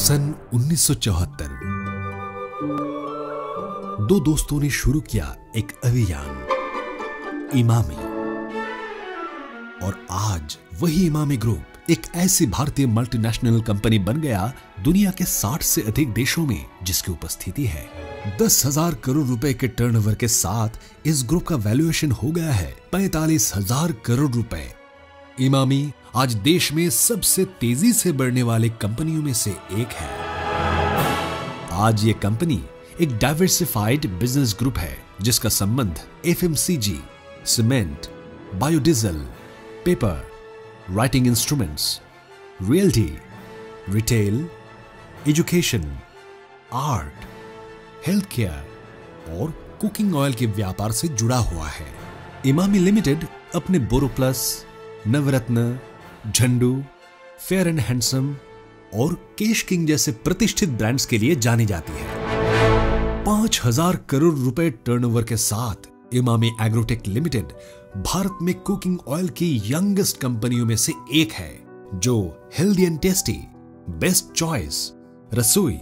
सन 1974 दो दोस्तों ने शुरू किया एक अभियान, इमामी। और आज वही इमामी ग्रुप एक ऐसी भारतीय मल्टीनेशनल कंपनी बन गया दुनिया के 60 से अधिक देशों में, जिसकी उपस्थिति है। दस हज़ार करोड़ रुपए के टर्नओवर के साथ इस ग्रुप का वैल्यूएशन हो गया है। पैतालीस हज़ार करोड़ रुपए। इमामी आज देश में सबसे तेज़ी से बढ़ने वाले कंपनियों में से एक है। आज ये कंपनी एक डाइवर्सिफाइड बिज़नेस ग्रुप है जिसका संबंध FMCG, cement biodiesel paper writing instruments realty retail education art health care और कुकिंग ऑयल के व्यापार से जुड़ा हुआ है। इमामी लिमिटेड अपने Boroplus Navratna, Zandu, fair and handsome और केश किंग जैसे प्रतिष्ठित ब्रांड्स के लिए जानी जाती है। पाँच हज़ार करोड़ रुपए टर्नओवर के साथ इमामी एग्रोटेक लिमिटेड भारत में कुकिंग ऑयल की यंगेस्ट कंपनियों में से एक है, जो healthy and tasty best choice रसोई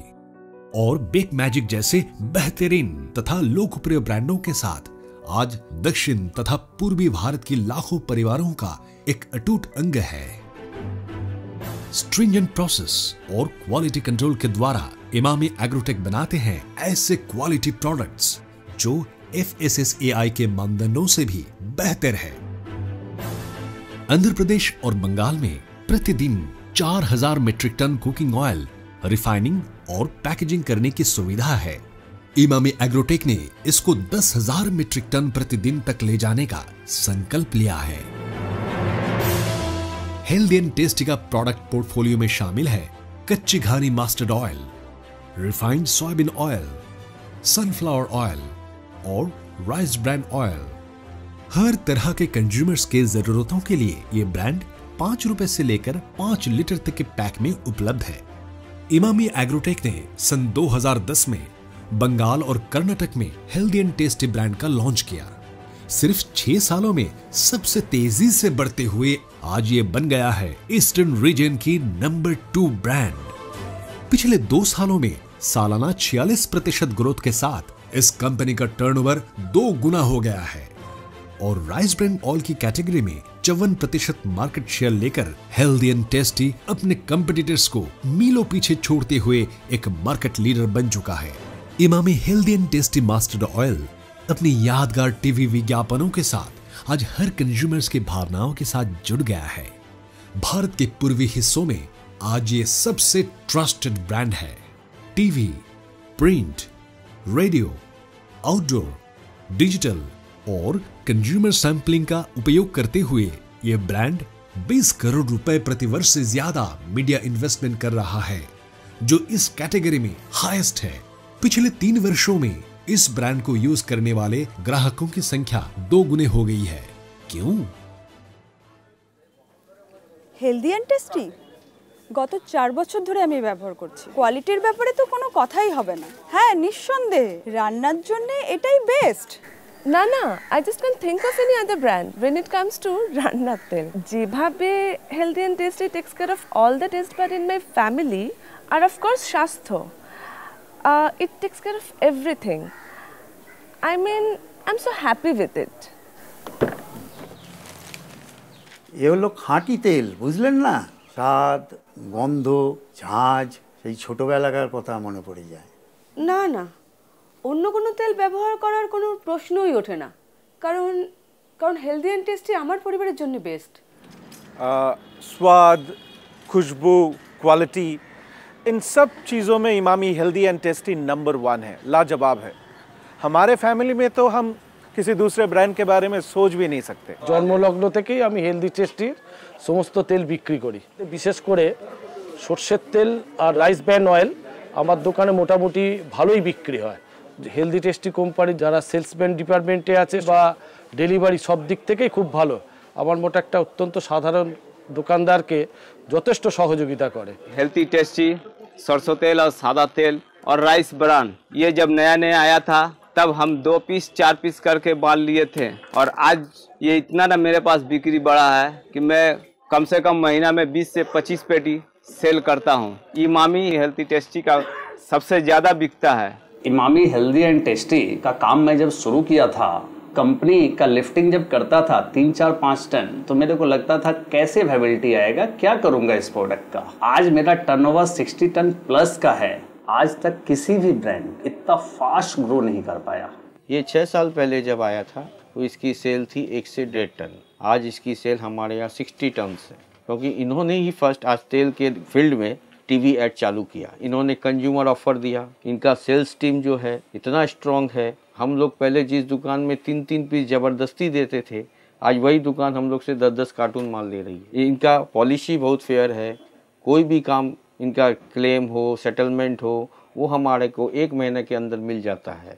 और बेक मैजिक जैसे बेहतरीन तथा लोकप्रिय ब्रांडों के साथ आज दक्षिण तथा पूर्वी भारत की लाखों परिवारों का एक अटूट अंग है। स्ट्रिंजेंट प्रोसेस और क्वालिटी कंट्रोल के द्वारा इमामी एग्रोटेक बनाते हैं ऐसे क्वालिटी प्रोडक्ट्स जो F S S A I के मानदंडों से भी बेहतर है। आंध्र प्रदेश और बंगाल में प्रतिदिन 4000 metric ton cooking oil refining और पैकेजिंग करने की सुविधा है। इमामी एग्रोटेक ने इसको दस हज़ार मीट्रिक टन प्रतिदिन तक ले जाने का संकल्प लिया है। हेल्दी एंड टेस्टी का प्रोडक्ट पोर्टफोलियो में शामिल है kachchi ghani mustard oil, refined soybean oil, sunflower oil और राइस ब्रांड ऑयल। हर तरह के कंज्यूमर्स के जरूरतों के लिए ये ब्रांड पाँच रुपए से लेकर पाँच लीटर तक के पैक में उपलब्ध है। इमामी एग्रोटेक ने सन 2010 में बंगाल और कर्नाटक में हेल्दी एंड टेस्टी ब्रांड का लॉन्च किया। सिर्फ़ छह सालों में सबसे तेज़ी से बढ़ते हुए आज ये बन गया है ईस्टर्न रीजन की नंबर टू ब्रांड पिछले दो सालों में सालाना 46 प्रतिशत ग्रोथ के साथ इस कंपनी का टर्नओवर दो गुना हो गया है। और राइस ब्रांड ऑयल की कैटेगरी में चौवन प्रतिशत मार्केट शेयर लेकर हेल्दी एंड टेस्टी अपने कंपिटिटर्स को मीलों पीछे छोड़ते हुए एक मार्केट लीडर बन चुका है। Emami healthy and tasty mustard oil अपनी यादगार टीवी विज्ञापनों के साथ आज हर कंज्यूमर्स की भावनाओं के साथ जुड़ गया है। भारत के पूर्वी हिस्सों में आज ये सबसे ट्रस्टेड ब्रांड है। TV print radio outdoor digital और कंज्यूमर सैंपलिंग का उपयोग करते हुए ये ब्रांड 20 करोड़ रुपए प्रति वर्ष से ज़्यादा मीडिया इन्वेस्टमेंट कर रहा है, जो इस कैटेगरी में हाईएस्ट है। पिछले तीन वर्षों में इस ब्रांड को यूज करने वाले ग्राहकों की संख्या दो गुने हो गई है क्यों হেলদি অ্যান্ড টেস্টি গত চার বছর ধরে আমি ব্যবহার করছি কোয়ালিটির ব্যাপারে তো কোনো কথাই হবে না হ্যাঁ নিঃসন্দেহে রান্নার জন্য এটাই বেস্ট না না I just can think of any other brand when it comes to রান্নার তেল যেভাবে healthy and tasty takes care of all the taste but in my family R of course স্বাস্থ্য uh, it takes care of everything. I mean, I'm so happy with it. এ হলো খাঁটি তেল বুঝলেন না? স্বাদ গন্ধ ঝাঁজ সেই ছোটবেলাকার কথা মনে পড়ে যায়। না না। অন্য কোনো তেল ব্যবহার করার কোনো প্রশ্নই ওঠে না। কারণ কারণ হেলদি অ্যান্ড টেস্টি আমার পরিবারের জন্য বেস্ট স্বাদ খুশবু কোয়ালিটি इन सब चीज़ों में Emami healthy and tasty number one है लाजवाब है हमारे फैमिली में तो हम किसी दूसरे ब्रांड के बारे में सोच भी नहीं सकते জন্মলগ্ন থেকেই আমি হেলদি টেস্টির সমস্ত তেল বিক্রি করি বিশেষ করে সর্ষের তেল আর রাইস ব্র্যান্ড অয়েল আমার দোকানে মোটামুটি ভালোই বিক্রি হয় হেলদি টেস্টি কোম্পানির যারা সেলসম্যান ডিপার্টমেন্টে আছে বা ডেলিভারি সব দিক থেকেই খুব ভালো আমার মতো একটা অত্যন্ত সাধারণ দোকানদারকে যথেষ্ট সহযোগিতা করে हेल्थी टेस्टी सरसों तेल और सादा तेल और राइस ब्रान। ये जब नया नया आया था, तब हम दो पीस, चार पीस करके बाल लिए थे। और आज ये इतना ना मेरे पास बिक्री बढ़ा है कि मैं कम से कम महीना में 20 से 25 पेटी सेल करता हूँ। इमामी हेल्थी टेस्टी का सबसे ज़्यादा बिकता है। इमामी हेल्दी एंड टेस्टी का काम मैं जब शुरू किया था कंपनी का लिफ्टिंग जब करता था, तीन, चार, पाँच टन तो मेरे को लगता था कैसे वेबिलिटी आएगा, क्या करूँगा इस प्रोडक्ट का? आज मेरा टर्नओवर 60 टन प्लस का है। आज तक किसी भी ब्रांड इतना फास्ट ग्रो नहीं कर पाया। ये छः साल पहले जब आया था तो इसकी सेल थी एक से डेढ़ टन। आज इसकी सेल हमारे यहाँ सिक्सटी टन है। क्योंकि इन्होंने ही फ़र्स्ट आज तेल के फ़ील्ड में टीवी एड चालू किया। इन्होंने कंज्यूमर ऑफ़र दिया। इनका सेल्स टीम जो है, इतना स्ट्रॉन्ग है। हम लोग पहले जिस दुकान में तीन तीन पीस ज़बरदस्ती देते थे, आज वही दुकान हम लोग से दस दस कार्टून माल ले रही है। इनका पॉलिसी बहुत फेयर है। कोई भी काम, इनका क्लेम हो, सेटलमेंट हो, वो हमारे को एक महीने के अंदर मिल जाता है।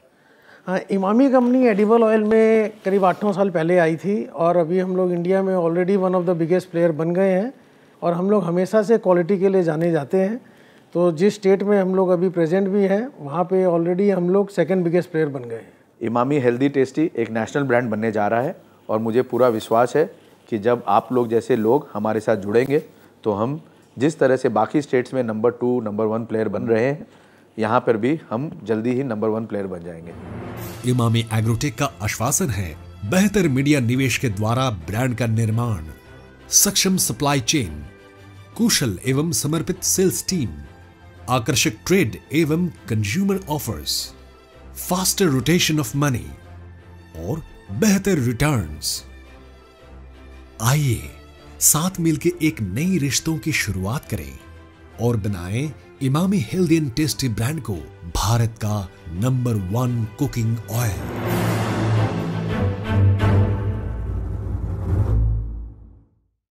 हाँ इमामी कंपनी एडिबल ऑयल में करीब आठ साल पहले आई थी और अभी हम लोग इंडिया में already one of the biggest player बन गए हैं और हम लोग हमेशा से क्वालिटी के लिए जाने जाते हैं। तो जिस स्टेट में हम लोग अभी प्रेजेंट भी हैं वहाँ पे ऑलरेडी हम लोग सेकंड बिगेस्ट प्लेयर बन गए हैं। इमामी हेल्दी टेस्टी एक नेशनल ब्रांड बनने जा रहा है और मुझे पूरा विश्वास है कि जब आप लोग जैसे लोग हमारे साथ जुड़ेंगे तो हम जिस तरह से बाकी स्टेट्स में number two number one player बन रहे हैं यहाँ पर भी हम जल्दी ही नंबर वन प्लेयर बन जाएँगे। इमामी एग्रोटेक का आश्वासन है बेहतर मीडिया निवेश के द्वारा ब्रांड का निर्माण सक्षम सप्लाई चेन कुशल एवं समर्पित सेल्स टीम आकर्षक ट्रेड एवं consumer offers faster rotation of money और बेहतर रिटर्न्स आइए साथ मिलकर एक नई रिश्तों की शुरुआत करें और बनाएँ Emami healthy and tasty brand को भारत का नंबर वन कुकिंग ऑयल